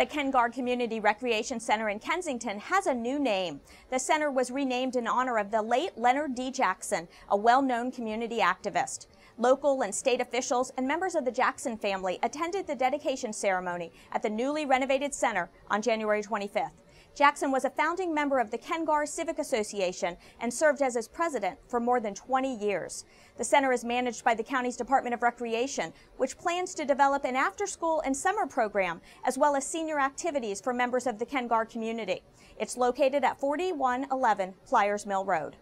The Ken Gar Community Recreation Center in Kensington has a new name. The center was renamed in honor of the late Leonard D. Jackson, a well-known community activist. Local and state officials and members of the Jackson family attended the dedication ceremony at the newly renovated center on January 25th. Jackson was a founding member of the Ken Gar Civic Association and served as its president for more than 20 years. The center is managed by the county's Department of Recreation, which plans to develop an after-school and summer program, as well as senior activities for members of the Ken Gar community. It's located at 4111 Plyers Mill Road.